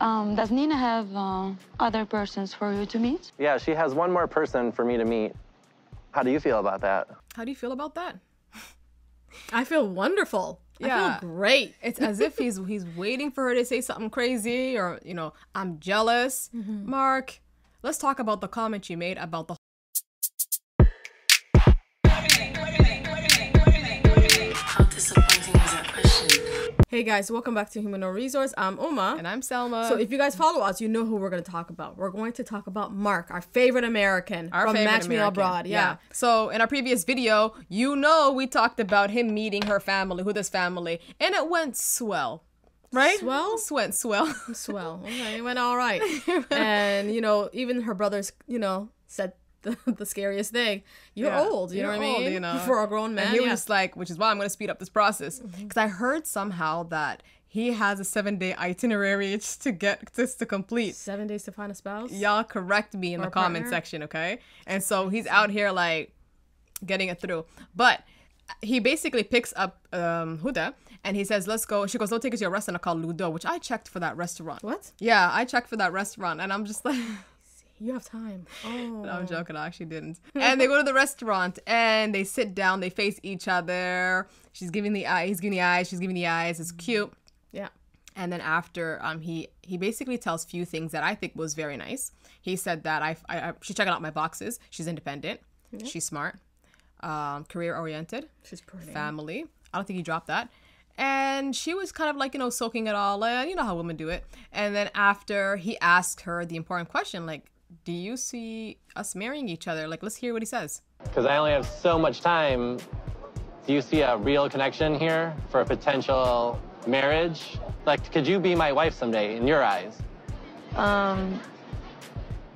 Um, does Nina have uh, other persons for you to meet? Yeah, she has one more person for me to meet. How do you feel about that? How do you feel about that? I feel wonderful. I Yeah. feel great. It's as if he's he's waiting for her to say something crazy or you know I'm jealous. Mark, let's talk about the comment you made about the. How disappointing is that question? Hey guys, welcome back to Human No Resource. I'm Uma. And I'm Salma. so if you guys follow us, you know who we're going to talk about. We're going to talk about Mark, our favorite American Our from favorite Match Me Abroad. Yeah. So in our previous video, you know we talked about him meeting her family, Houda's family, and it went swell. Right? Swell? Went swell. Swell. Okay, it went all right. and you know, even her brothers, you know, said the, the scariest thing. You're Yeah, old. You know you're what I mean? you know. For a grown man. And he was just like, which is why I'm going to speed up this process. Mm-hmm. Because I heard somehow that he has a seven day itinerary just to get this to complete. seven days to find a spouse. Y'all correct me in Or the comment section, okay? And so he's out here like getting it through. But he basically picks up um, Houda and he says, let's go. She goes, let's take us to a restaurant called Ludo, which I checked for that restaurant. What? Yeah, I checked for that restaurant and I'm just like, You have time. Oh. No, I'm joking. I actually didn't. And they go to the restaurant and they sit down. They face each other. She's giving the eye. He's giving the eyes. She's giving the eyes. It's cute. Yeah. And then after, um, he he basically tells few things that I think was very nice. He said that I, I, I she's checking out my boxes. She's independent. She's smart. Um, career oriented. She's pretty. Family. I don't think he dropped that. And she was kind of like, you know, soaking it all in. You know how women do it. And then after he asked her the important question, like, do you see us marrying each other? Like, let's hear what he says. Because I only have so much time. Do you see a real connection here for a potential marriage? Like, could you be my wife someday in your eyes? Um,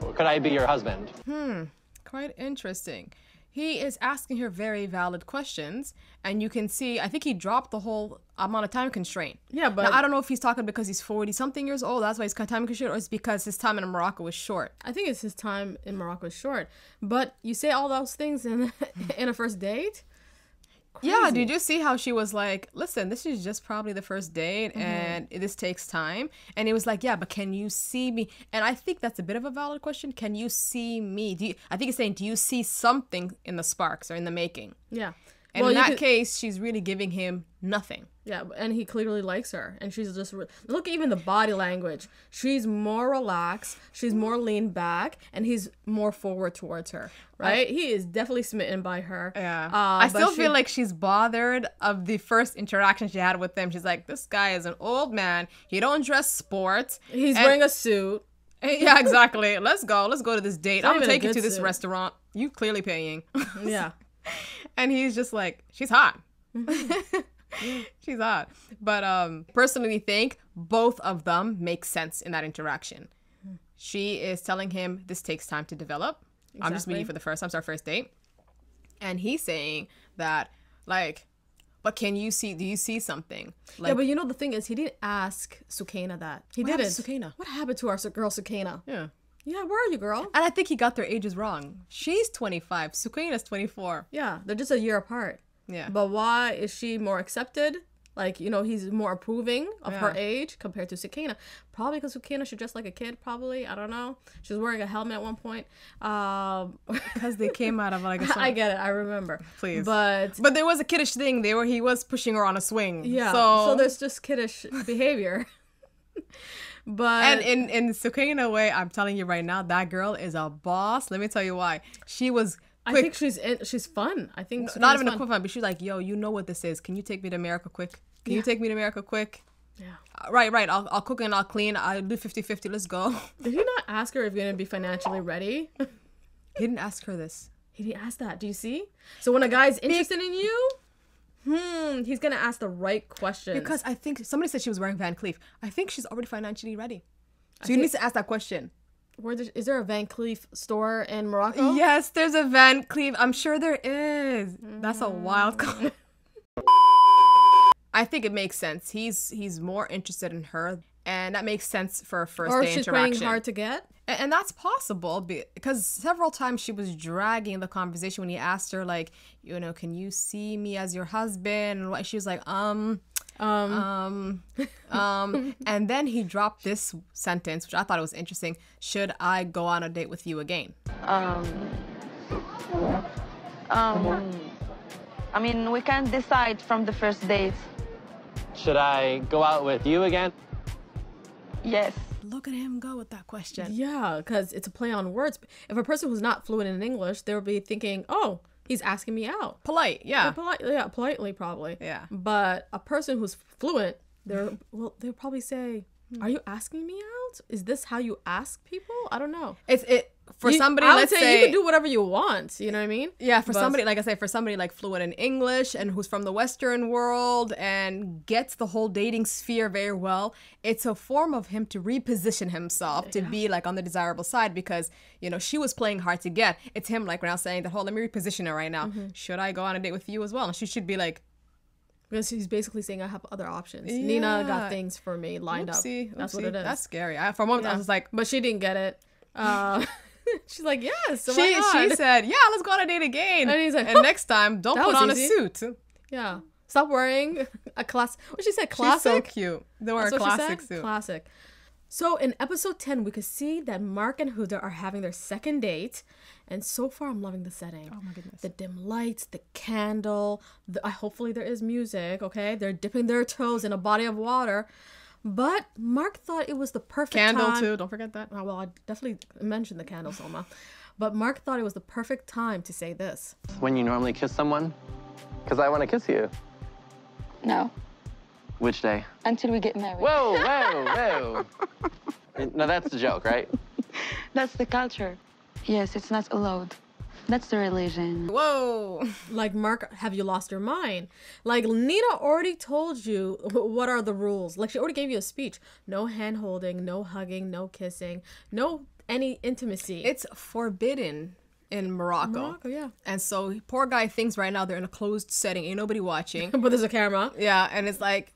Or could I be your husband? Hmm, quite interesting. He is asking her very valid questions, and you can see, I think he dropped the whole amount of time constraint. Yeah, but- Now, I don't know if he's talking because he's 40 something years old, that's why he's time constraint, or it's because his time in Morocco was short. I think it's his time in Morocco is short. But you say all those things in in a first date? Yeah, did you see how she was like, listen, this is just probably the first date Mm-hmm. and this takes time? And he was like, yeah, but can you see me? And I think that's a bit of a valid question. Can you see me? Do you, I think he's saying, do you see something in the sparks or in the making? Yeah. And Well, in that could- case, she's really giving him nothing. Yeah, and he clearly likes her, and she's just re- look even the body language. She's more relaxed, she's more leaned back, and he's more forward towards her. Right? he is definitely smitten by her. Yeah. Uh, I still she- feel like she's bothered of the first interaction she had with him. She's like, this guy is an old man. He don't dress sports. he's And- wearing a suit. Yeah, exactly. Let's go. Let's go to this date. I'm gonna take you to this suit. restaurant. You clearly paying. Yeah. and he's just like, she's hot. she's hot. But um personally think both of them make sense in that interaction. She is telling him this takes time to develop. I'm just meeting you for the first time, it's our first date. And he's saying that like but can you see do you see something? Like yeah, but you know the thing is, he didn't ask Sukaina that. He What didn't. Sukaina? What happened to our girl Sukaina? yeah. Yeah, where are you, girl? And I think he got their ages wrong. She's 25, Sukaina's 24. Yeah, they're just a year apart. Yeah. But why is she more accepted? Like, you know, he's more approving of her age compared to Sakina. Probably because Sakina should dress like a kid, probably. I don't know. She was wearing a helmet at one point. Um, Because they came out of like I get it. I remember. Please. But, But there was a kiddish thing there where he was pushing her on a swing. yeah. So, So, there's just kiddish behavior. but. and in in Sukaina way, I'm telling you right now, that girl is a boss. Let me tell you why. She was I quick. think she's in, she's fun. I think not Sakina's even a fun. quick one, but she's like, "Yo, you know what this is? Can you take me to America quick? Can you take me to America quick? Yeah. Uh, right, right. I'll, I'll cook and I'll clean. I'll do 50-50. Let's go." Did he not ask her if you're gonna be financially ready? He didn't ask her this. He didn't ask that. Do you see? So when a guy's interested in you, hmm, he's gonna ask the right questions. Because I think somebody said she was wearing Van Cleef. I think she's already financially ready. So you need to ask that question. Where there, is there a Van Cleef store in Morocco? Yes, there's a Van Cleef. I'm sure there is. That's a wild card. I think it makes sense. He's he's more interested in her, and that makes sense for a first Or day she's interaction. hard to get. A- And that's possible because several times she was dragging the conversation when he asked her, like, you know, can you see me as your husband? And she was like, um, Um, um, and then he dropped this sentence, which I thought it was interesting. Should I go on a date with you again? Um, um, I mean, we can't decide from the first date. Should I go out with you again? Yes. Look at him go with that question. Yeah, because it's a play on words. If a person who's not fluent in English, they'll be thinking, "Oh, he's asking me out." Polite, yeah. Polite, yeah, politely probably. Yeah. But a person who's fluent, they're well, they'll probably say, "Are you asking me out? Is this how you ask people?" I don't know. It's it for You- somebody. I would let's say, say, you can do whatever you want. You know what I mean? Yeah, for But- somebody like I say, for somebody like fluent in English and who's from the Western world and gets the whole dating sphere very well, it's a form of him to reposition himself to be like on the desirable side because you know she was playing hard to get. It's him like now saying that, "Hold, let me reposition her right now. Mm-hmm. Should I go on a date with you as well?" And she should be like, Because he's basically saying, "I have other options." Nina got things for me lined "Oopsie, up. That's what it is. That's scary. I, for a moment, I was like, but she didn't get it. Uh, she's like, "Yes." So she she said, "Yeah, let's go on a date again." And he's like, "And next time, don't put on easy. a suit." Yeah. Stop wearing a class. What she said, She's classic. so cute. They wear a That's classic suit. Classic. So in episode 10, we could see that Mark and Houda are having their second date. And so far, I'm loving the setting. Oh my goodness. The dim lights, the candle. The, uh, hopefully, there is music, okay? They're dipping their toes in a body of water. But Mark thought it was the perfect Candle time. too. Don't forget that. Oh, well, I definitely mentioned the candle, Soma. But Mark thought it was the perfect time to say this. When you normally kiss someone? Because I want to kiss you. No. Which day? Until we get married. Whoa, whoa, whoa. now that's the joke, right? That's the culture. Yes, it's not allowed. That's the religion. Whoa. Like, Mark, have you lost your mind? Like, Nina already told you what are the rules. Like, she already gave you a speech. No hand holding, no hugging, no kissing, no any intimacy. It's forbidden in Morocco. Morocco, yeah. And so poor guy thinks right now they're in a closed setting, ain't nobody watching. But there's a camera. yeah, and it's like,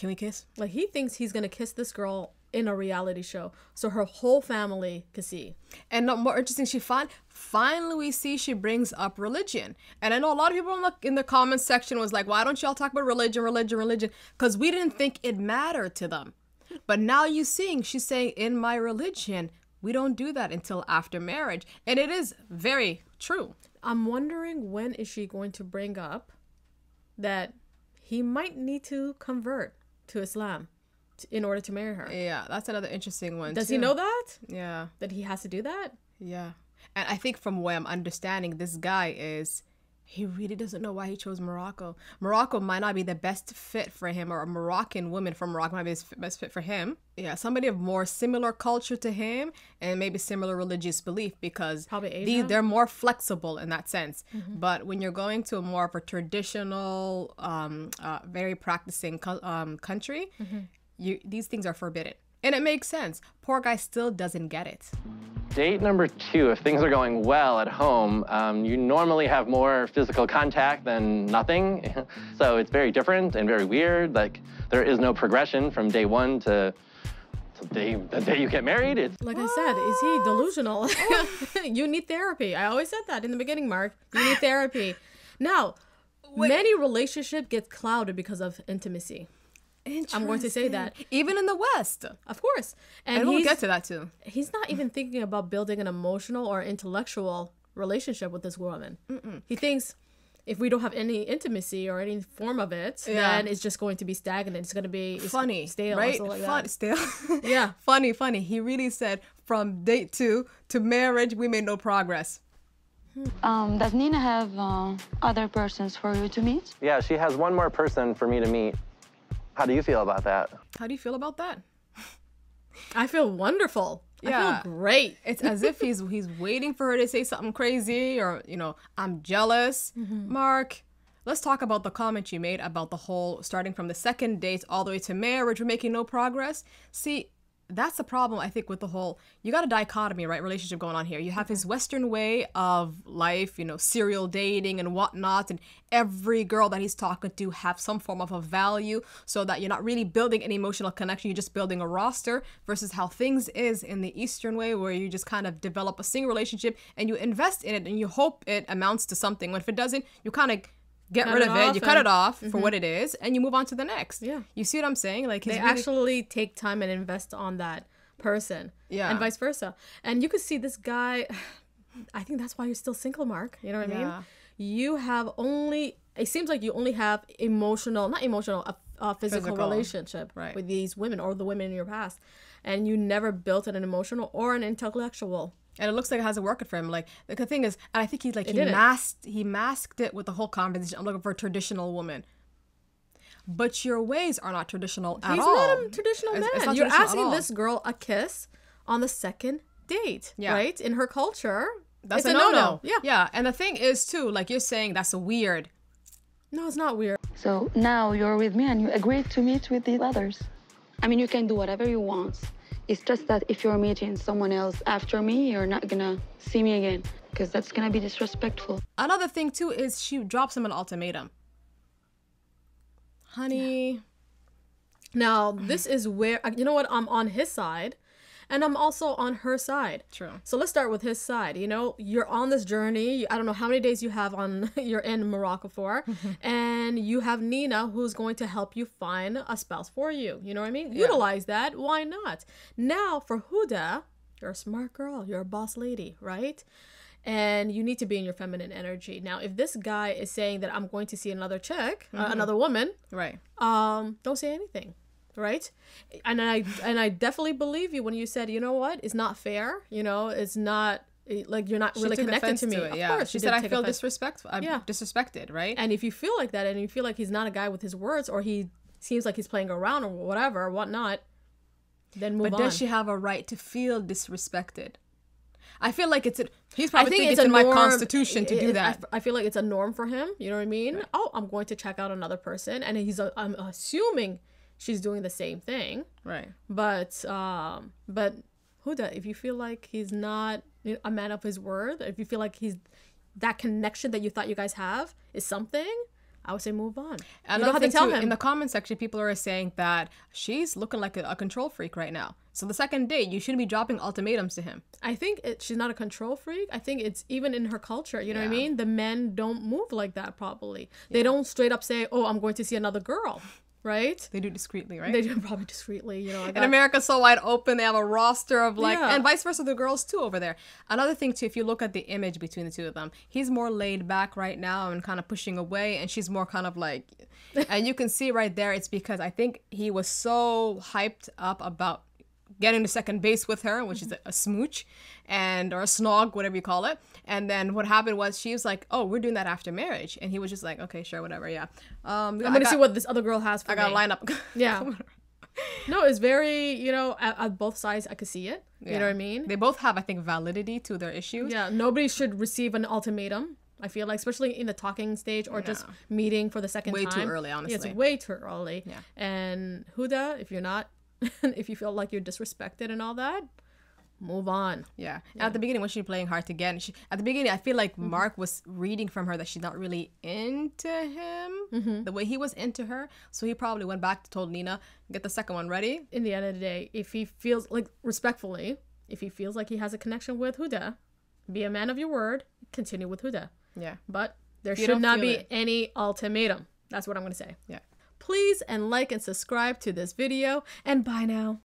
can we kiss? Like, he thinks he's gonna kiss this girl in a reality show. So her whole family can see. And no, more interesting, she fin- finally we see she brings up religion. And I know a lot of people in the, in the comments section was like, why don't y'all talk about religion, religion, religion? Because we didn't think it mattered to them. But now you seeing she's saying, in my religion, we don't do that until after marriage. And it is very true. I'm wondering when is she going to bring up that he might need to convert to Islam t- in order to marry her. Yeah, that's another interesting one. Does he know that? Yeah. That he has to do that? Yeah. And I think from what I'm understanding, this guy is he really doesn't know why he chose Morocco. Morocco might not be the best fit for him, or a Moroccan woman from Morocco might be the best fit for him. Yeah, somebody of more similar culture to him and maybe similar religious belief because Probably these- Mm-hmm. they're more flexible in that sense. But when you're going to a more of a traditional, um, uh, very practicing co- um, country, Mm-hmm. you these things are forbidden. And it makes sense. Poor guy still doesn't get it. Date number two, if things are going well at home, um, you normally have more physical contact than nothing. so it's very different and very weird. Like there is no progression from day one to, to day, the day you get married. It's Like I said, is he delusional? you need therapy. I always said that in the beginning, Mark. You need therapy. Now, many relationship get clouded because of intimacy. I'm going to say that. Even in the West. Of course. And, And we'll get to that too. he's not even thinking about building an emotional or intellectual relationship with this woman. He thinks if we don't have any intimacy or any form of it, Yeah. then it's just going to be stagnant. It's going to be it's Funny. stale, or right? like Fun, that. stale. Yeah. funny, funny. He really said from date two to marriage, we made no progress. Um, does Nina have uh, other persons for you to meet? yeah, she has one more person for me to meet. How do you feel about that? How do you feel about that? I feel wonderful. I Yeah. feel great. It's as if he's he's waiting for her to say something crazy or you know I'm jealous. Mm-hmm. Mark, let's talk about the comment you made about the whole starting from the second date all the way to marriage. We're making no progress. See, that's the problem I think with the whole. You got a dichotomy, right? Relationship going on here. You have his Western way of life, you know, serial dating and whatnot, and every girl that he's talking to have some form of a value, so that you're not really building an emotional connection. You're just building a roster. Versus how things is in the Eastern way, where you just kind of develop a single relationship and you invest in it and you hope it amounts to something. When if it doesn't, you kind of get Cut rid of it. You cut it off for what mm-hmm. it is, and you move on to the next. Yeah. You see what I'm saying? Like they really- actually take time and invest on that person. Yeah. And vice versa. And you could see this guy I think that's why you're still single, Mark. You know what I Yeah. mean? You have only it seems like you only have emotional, not emotional, a, a physical, Physical. relationship Right. with these women or the women in your past. And you never built an emotional or an intellectual. And it looks like it hasn't worked for him. Like the thing is, and I think he like he didn't. masked he masked it with the whole conversation. I'm looking for a traditional woman. But your ways are not traditional at He's all. not a traditional man. it's not You're traditional asking this girl a kiss on the second date, Yeah. right? In her culture, That's it's a no no. Yeah. yeah. And the thing is too, like you're saying, that's a weird. No, it's not weird. So now you're with me and you agreed to meet with the others. I mean, you can do whatever you want. It's just that if you're meeting someone else after me, you're not gonna see me again because that's gonna be disrespectful. Another thing too is she drops him an ultimatum. Honey, Now, this is where you know what I'm on his side, and I'm also on her side. True. So let's start with his side. You know, you're on this journey. I don't know how many days you have on. You're in Morocco for, and you have Nina who's going to help you find a spouse for you. You know what I mean? Utilize that. Why not? Now for Houda, you're a smart girl. You're a boss lady, right? And you need to be in your feminine energy. Now, if this guy is saying that I'm going to see another chick, uh, another woman, right? um don't say anything right and i and i definitely believe you when you said you know what it's not fair you know it's not like you're not She really connected to me it, of yeah. course she you said I feel disrespectful. I'm Yeah. disrespected, right? and if you feel like that and you feel like he's not a guy with his words or he seems like he's playing around or whatever or whatnot then move on. but on does she have a right to feel disrespected? I feel like it's a, he's I probably think thinking it's it's a in my constitution to it- do that. I, I feel like it's a norm for him. You know what I mean? Oh, I'm going to check out another person, and he's. uh, I'm assuming she's doing the same thing. right. But um, but Houda, if you feel like he's not a man of his word, if you feel like he's that connection that you thought you guys have is something, I would say move on. And you don't have to tell too, him. in the comment section, people are saying that she's looking like a, a control freak right now. So the second date, you shouldn't be dropping ultimatums to him. I think it, she's not a control freak. I think it's even in her culture. You know what I mean? The men don't move like that probably. They don't straight up say, "Oh, I'm going to see another girl," right? They do discreetly, right? They do it probably discreetly. You know, I in got- America, so wide open, they have a roster of like, Yeah. and vice versa, the girls too over there. Another thing too, if you look at the image between the two of them, he's more laid back right now and kind of pushing away, and she's more kind of like, and you can see right there, it's because I think he was so hyped up about getting to second base with her, which is a, a smooch, and or a snog, whatever you call it. And then what happened was she was like, "Oh, we're doing that after marriage," and he was just like, "Okay, sure, whatever, yeah." Um, I'm gonna see what this other girl has for I got me. to line up. Yeah. No, it's very you know at, at both sides. I could see it. You know what I mean? They both have, I think, validity to their issues. Yeah, nobody should receive an ultimatum. I feel like, especially in the talking stage or just meeting for the second Way too time. early, Yeah, honestly. it's way too early. Yeah. And Houda, if you're not, if you feel like you're disrespected and all that, move on. Yeah. And At the beginning, when she was playing hard to get, she at the beginning, I feel like Mm-hmm. Mark was reading from her that she's not really into him Mm-hmm. the way he was into her. So he probably went back to told Nina, get the second one ready. In the end of the day, if he feels like respectfully, if he feels like he has a connection with Houda, be a man of your word. Continue with Houda. Yeah. But there you should don't be it. any ultimatum. That's what I'm going to say. Yeah. Please and like and subscribe to this video, and bye now.